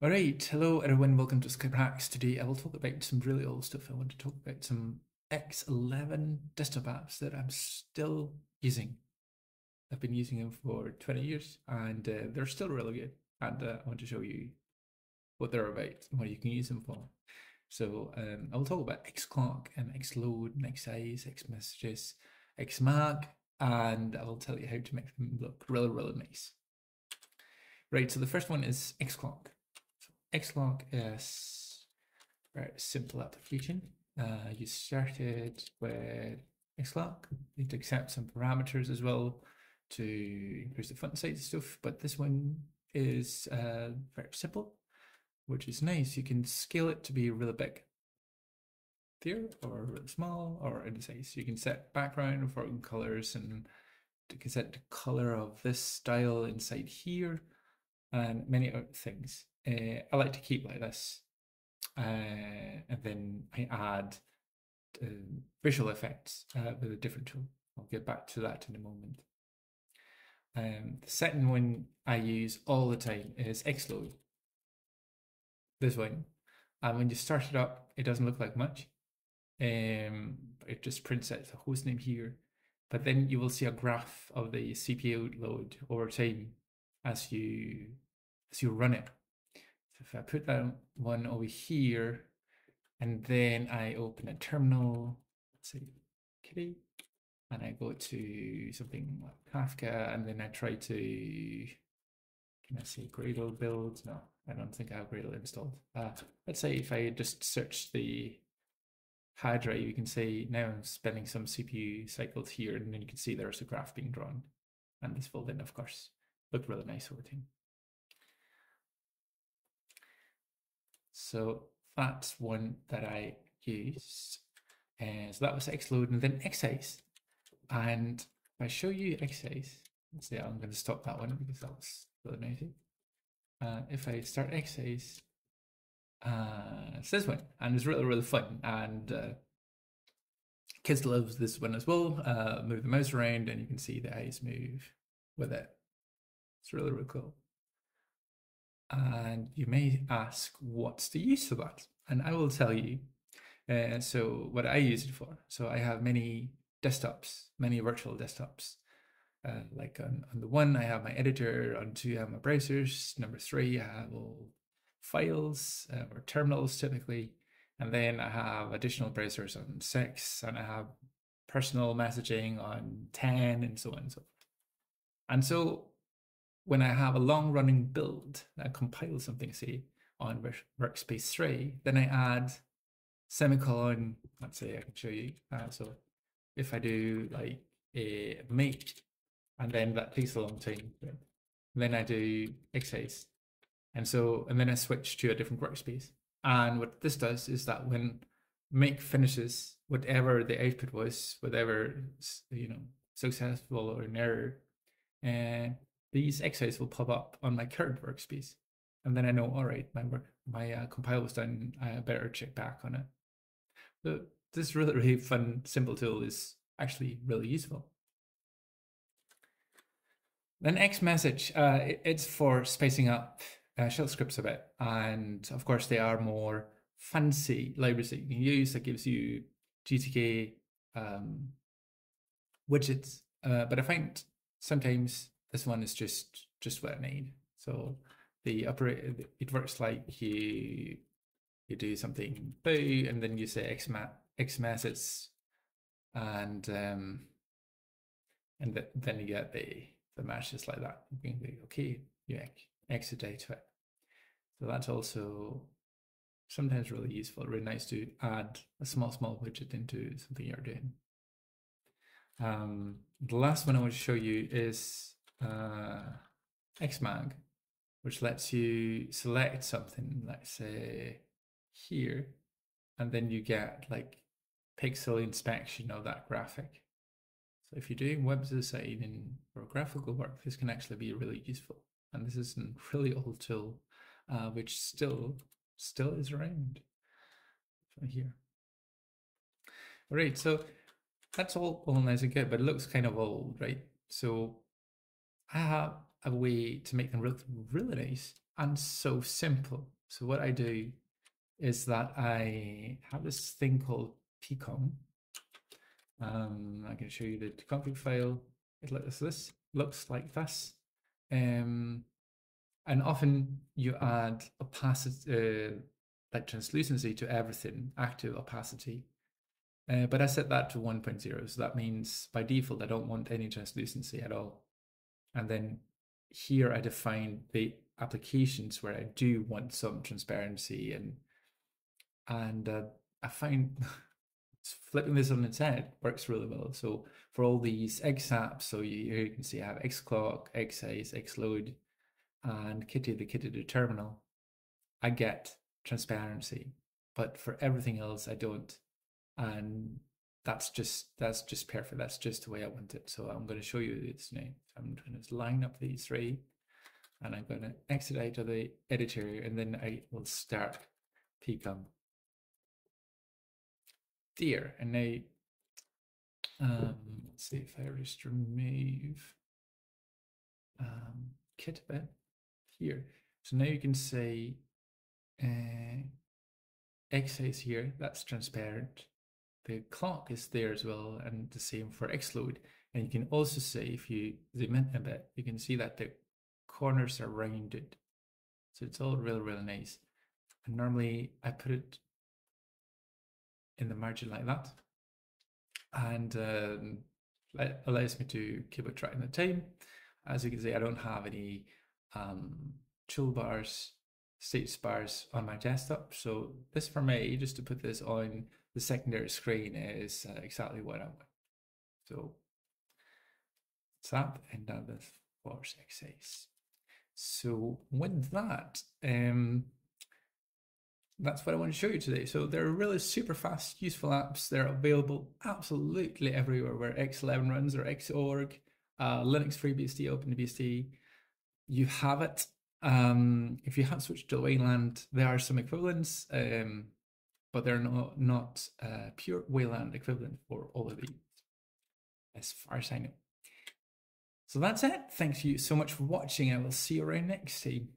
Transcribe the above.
All right, hello everyone, welcome to Skybert Hacks. Today I will talk about some really old stuff. I want to talk about some X11 desktop apps that I'm still using. I've been using them for 20 years and uh, they're still really good. And uh, I want to show you what they're about and what you can use them for. So um, I will talk about Xclock and Xload and Xeyes, Xmessages, Xmag, and I will tell you how to make them look really, really nice. Right, so the first one is Xclock. Xclock is a very simple application. Uh, you started with Xclock. You need to accept some parameters as well to increase the font size and stuff. But this one is uh, very simple, which is nice. You can scale it to be really big there or really small or any size. You can set background for colors and you can set the color of this style inside here and many other things uh, I like to keep like this. Uh, and then I add uh, visual effects uh, with a different tool. I'll get back to that in a moment. Um, the second one I use all the time is Xload. This one. And when you start it up, it doesn't look like much. Um, it just prints out the host name here. But then you will see a graph of the CPU load over time as you as you run it. If I put that one over here, and then I open a terminal, let's say Kitty, and I go to something like Kafka, and then I try to, can I say Gradle build? No, I don't think I have Gradle installed. Uh, let's say if I just search the hard drive, you can say now I'm spending some CPU cycles here, and then you can see there's a graph being drawn. And this will then, of course, look really nice over time. So that's one that I used. And so that was Xload and then Xeyes. And if I show you Xeyes, let's say I'm going to stop that one because that was really noisy. Uh, if I start Xeyes, uh, it's this one, and it's really, really fun. And uh, kids love this one as well. Uh, move the mouse around, and you can see the eyes move with it. It's really, really cool. And you may ask, what's the use of that? And I will tell you. Uh, so, what I use it for. So, I have many desktops, many virtual desktops. Uh, like on, on the one, I have my editor. On two, I have my browsers. Number three, I have all files uh, or terminals typically. And then I have additional browsers on six, and I have personal messaging on 10, and so on and so forth. And so when I have a long running build, I compile something, say, on workspace three, then I add semicolon, let's say I can show you. Uh, so if I do like a make, and then that takes a long time, then I do Xeyes. And so, and then I switch to a different workspace. And what this does is that when make finishes, whatever the output was, whatever, you know, successful or an error, and these Xeyes will pop up on my current workspace. And then I know, all right, my, my uh, compile was done. I better check back on it. So this really, really fun, simple tool is actually really useful. Then Xmessage, uh, it, it's for spacing up uh, shell scripts a bit. And of course, they are more fancy libraries that you can use that gives you GTK um, widgets. Uh, but I find sometimes this one is just just what I need. So the operator it works like you you do something boo and then you say x x message and um and th then you get the the match just like that. You can go, okay, you exit it. So that's also sometimes really useful, really nice to add a small, small widget into something you're doing. Um, the last one I want to show you is uh, Xmag, which lets you select something, let's say here, and then you get like pixel inspection of that graphic. So if you're doing web design or graphical work, this can actually be really useful. And this is a really old tool, uh, which still still is around here. All right, so that's all, all nice and good, but it looks kind of old, right? So I have a way to make them look really nice and so simple. So what I do is that I have this thing called picom. Um, I can show you the config file. It looks this looks like this. Um, and often you add opacity, uh, like translucency to everything, active opacity. Uh, but I set that to 1.0, so that means by default I don't want any translucency at all. And then here I define the applications where I do want some transparency and and uh, I find flipping this on its head works really well. So for all these X apps, so you, you can see I have Xclock, Xeyes, Xload, and Kitty, the Kitty the terminal. I get transparency, but for everything else, I don't. And that's just that's just perfect. That's just the way I want it. So I'm going to show you its name. I'm going to line up these three, and I'm going to exit out of the editor, and then I will start picom there. And now, um, let's see if I just remove um, Kitbit here. So now you can say uh, Xeyes here, that's transparent. The clock is there as well, and the same for Xload. And you can also say, if you zoom in a bit, you can see that the corners are rounded. So it's all really, really nice. And normally I put it in the margin like that. And um, allows me to keep it track in the time. As you can see, I don't have any um, toolbars, status bars on my desktop. So this for me, just to put this on the secondary screen is uh, exactly what I want. So it's that and now the force Xeyes. So with that, um, that's what I want to show you today. So they're really super fast, useful apps. They're available absolutely everywhere where X11 runs or Xorg, uh, Linux FreeBSD, OpenBSD. You have it. Um, if you have switched to Wayland, there are some equivalents, um, but they're not, not uh, pure Wayland equivalent for all of these, as far as I know. So that's it. Thank you so much for watching. I will see you around next time.